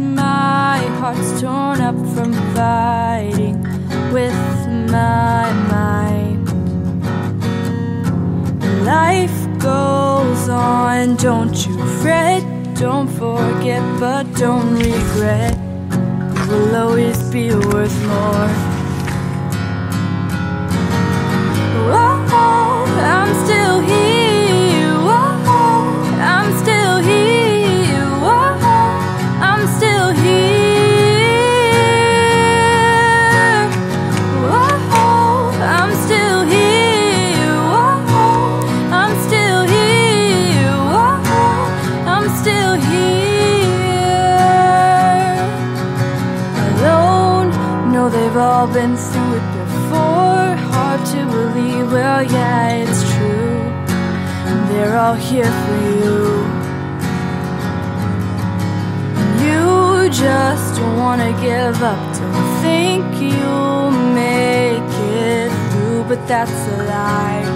My heart's torn up from fighting with my mind. Life goes on, don't you fret, don't forget, but don't regret. You will always be worth more. Whoa, all been through it before. Hard to believe, well, yeah, it's true. And they're all here for you. You just don't wanna give up, don't think you'll make it through, but that's a lie.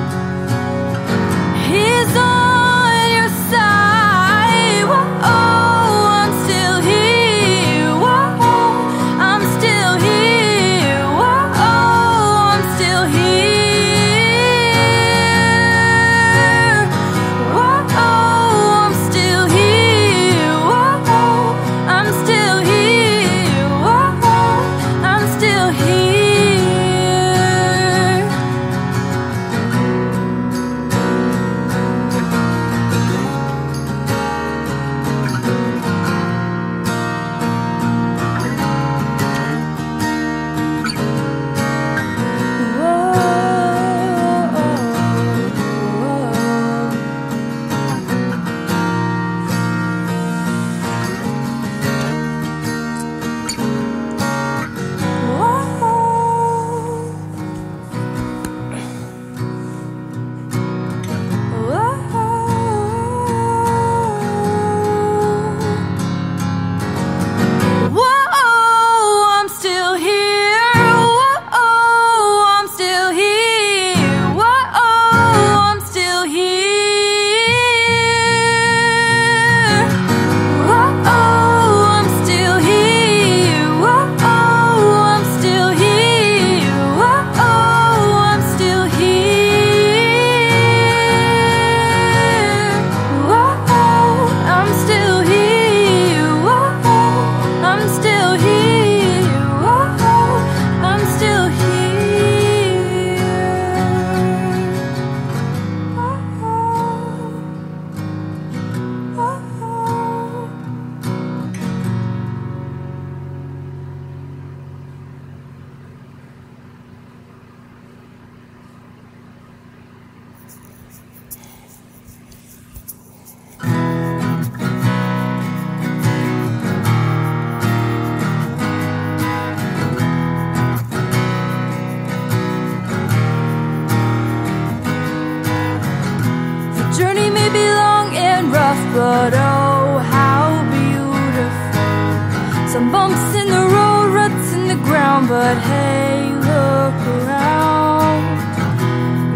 Some bumps in the road, ruts in the ground, but hey, look around.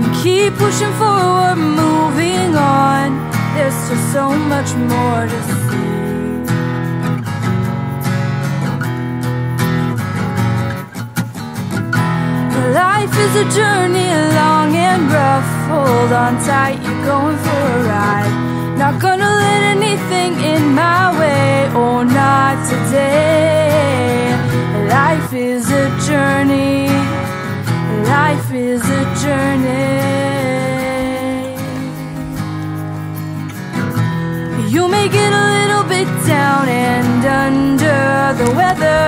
And keep pushing forward, moving on. There's just so much more to see. Life is a journey long and rough. Hold on tight, you're going for a ride. Not gonna let anything in my way, oh, not today. Life is a journey. Life is a journey. You may get a little bit down and under the weather.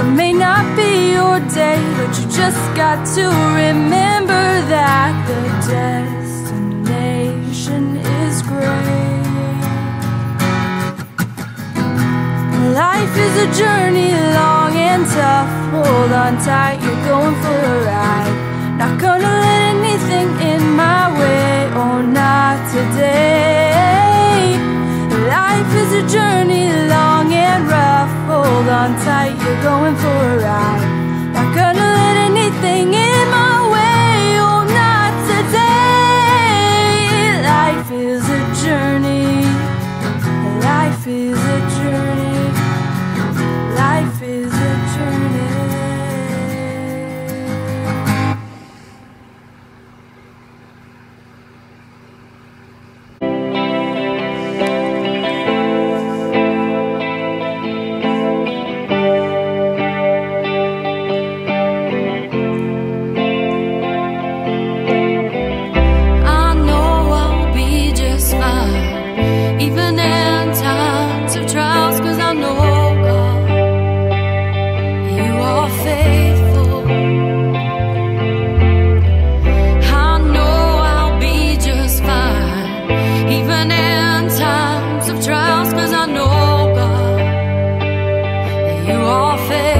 It may not be your day, but you just got to remember that the destination a journey long and tough. Hold on tight, you're going for a ride. Times